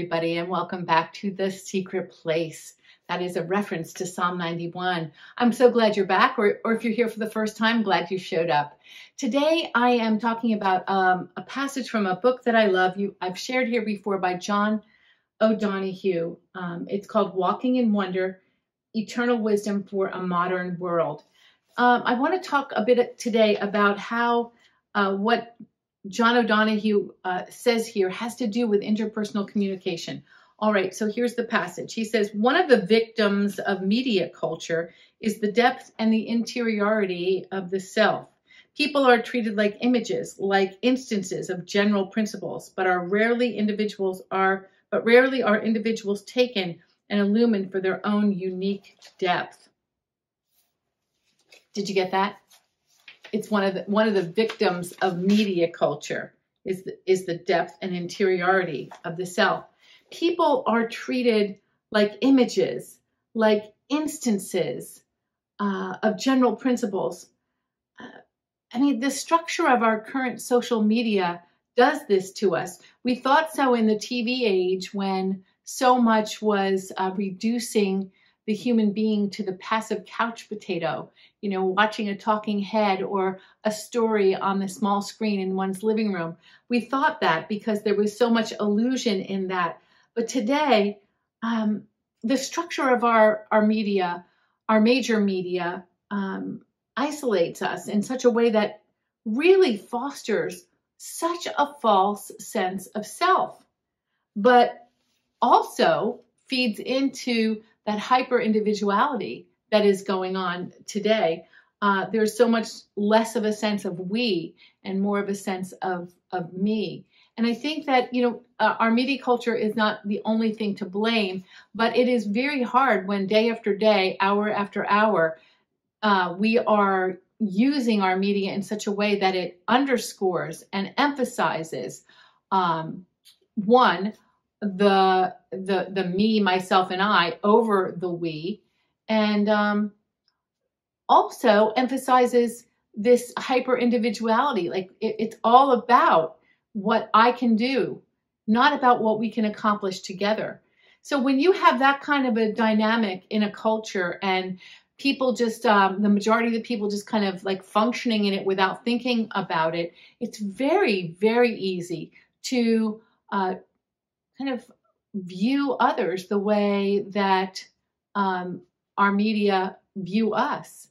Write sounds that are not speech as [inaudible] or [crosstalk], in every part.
everybody, and welcome back to The Secret Place. That is a reference to Psalm 91. I'm so glad you're back, or, or if you're here for the first time, glad you showed up. Today, I am talking about um, a passage from a book that I love. You, I've shared here before by John O'Donohue. Um, it's called Walking in Wonder Eternal Wisdom for a Modern World. Um, I want to talk a bit today about how uh, what John O'Donohue uh, says here has to do with interpersonal communication. All right, so here's the passage. He says, One of the victims of media culture is the depth and the interiority of the self. People are treated like images, like instances of general principles, but are rarely individuals are but rarely are individuals taken and illumined for their own unique depth. Did you get that? It's one of the one of the victims of media culture is the, is the depth and interiority of the self. People are treated like images, like instances uh, of general principles. Uh, I mean, the structure of our current social media does this to us. We thought so in the TV age when so much was uh, reducing the human being to the passive couch potato, you know, watching a talking head or a story on the small screen in one's living room. We thought that because there was so much illusion in that. But today, um, the structure of our, our media, our major media, um, isolates us in such a way that really fosters such a false sense of self, but also feeds into that hyper individuality that is going on today, uh, there's so much less of a sense of we and more of a sense of of me. And I think that you know uh, our media culture is not the only thing to blame, but it is very hard when day after day, hour after hour, uh, we are using our media in such a way that it underscores and emphasizes um, one the the the me, myself, and I over the we, and um, also emphasizes this hyper individuality. Like it, it's all about what I can do, not about what we can accomplish together. So when you have that kind of a dynamic in a culture and people just um, the majority of the people just kind of like functioning in it without thinking about it it's very very easy to uh, kind of view others the way that um, our media view us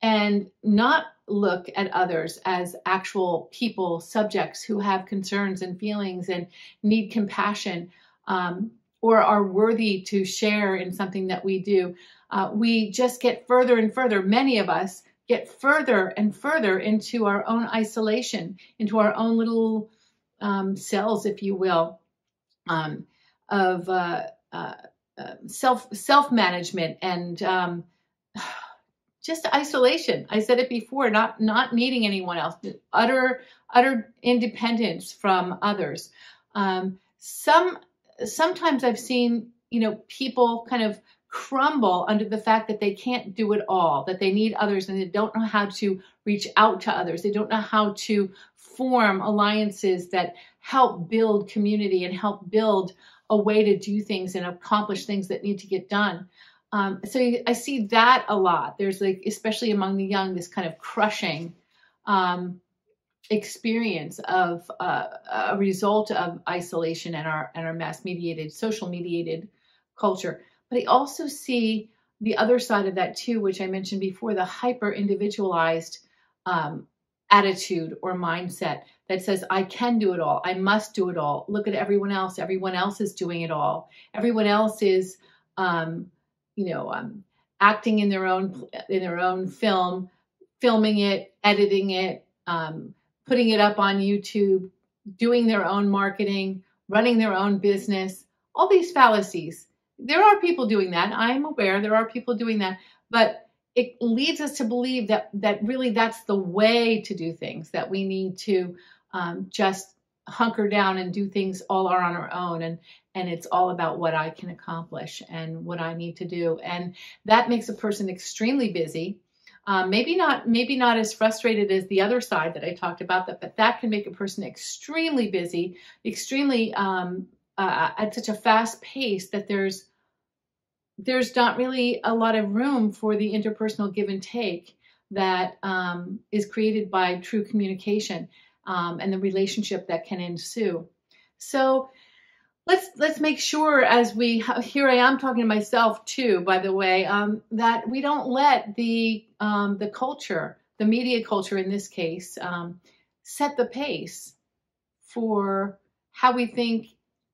and not look at others as actual people, subjects who have concerns and feelings and need compassion um, or are worthy to share in something that we do. Uh, we just get further and further, many of us get further and further into our own isolation, into our own little um, cells, if you will um, of uh, uh, uh, self self management and um, [sighs] just isolation. I said it before, not not needing anyone else, utter utter independence from others. Um, some sometimes I've seen you know people kind of crumble under the fact that they can't do it all, that they need others and they don't know how to reach out to others. They don't know how to form alliances that help build community and help build a way to do things and accomplish things that need to get done. Um, so I see that a lot. There's like, especially among the young, this kind of crushing um, experience of uh, a result of isolation and our and our mass mediated, social mediated culture. But I also see the other side of that too, which I mentioned before, the hyper individualized um, attitude or mindset that says, I can do it all. I must do it all. Look at everyone else. Everyone else is doing it all. Everyone else is, um, you know, um, acting in their own in their own film, filming it, editing it, um, putting it up on YouTube, doing their own marketing, running their own business. All these fallacies. There are people doing that. I'm aware there are people doing that, but it leads us to believe that that really that's the way to do things that we need to um, just hunker down and do things all are on our own and and it's all about what i can accomplish and what i need to do. And that makes a person extremely busy. Um, maybe not maybe not as frustrated as the other side that i talked about that but that can make a person extremely busy extremely um, uh, at such a fast pace that there's there's not really a lot of room for the interpersonal give and take that um, is created by true communication um, and the relationship that can ensue. So let's let's make sure as we here I am talking to myself too, by the way, um, that we don't let the um, the culture, the media culture in this case, um, set the pace for how we think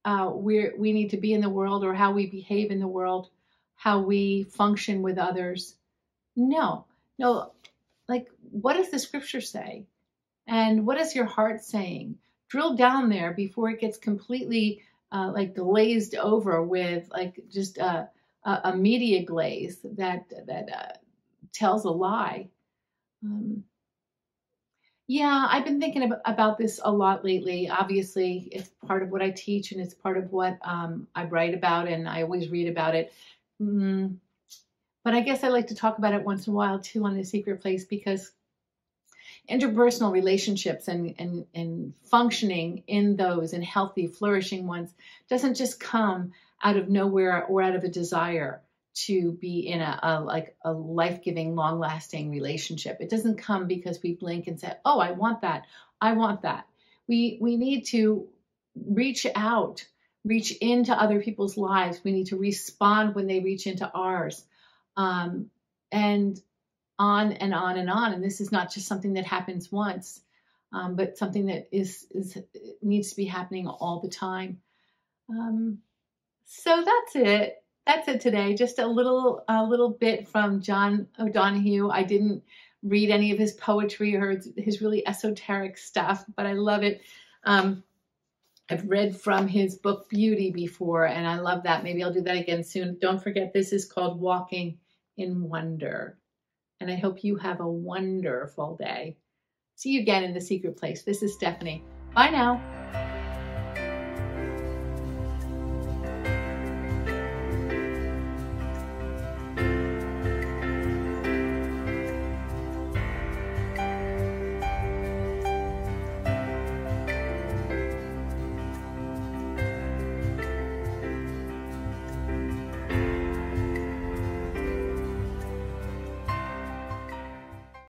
uh, we we need to be in the world or how we behave in the world, how we function with others. No, no, like what does the scripture say? And what is your heart saying? Drill down there before it gets completely uh, like glazed over with like just a, a, a media glaze that that uh, tells a lie. Um, yeah, I've been thinking about this a lot lately. Obviously, it's part of what I teach and it's part of what um, I write about, and I always read about it. Mm, but I guess I like to talk about it once in a while too on the secret place because interpersonal relationships and, and, and functioning in those and healthy, flourishing ones doesn't just come out of nowhere or out of a desire to be in a, a like a life-giving, long-lasting relationship. It doesn't come because we blink and say, "Oh, I want that. I want that." We we need to reach out, reach into other people's lives. We need to respond when they reach into ours, um, and on and on and on. And this is not just something that happens once, um, but something that is is needs to be happening all the time. Um, so that's it that's it today. Just a little a little bit from John O'Donohue. I didn't read any of his poetry or his really esoteric stuff, but I love it. Um, I've read from his book Beauty before, and I love that. Maybe I'll do that again soon. Don't forget, this is called Walking in Wonder. And I hope you have a wonderful day. See you again in the secret place. This is Stephanie. Bye now.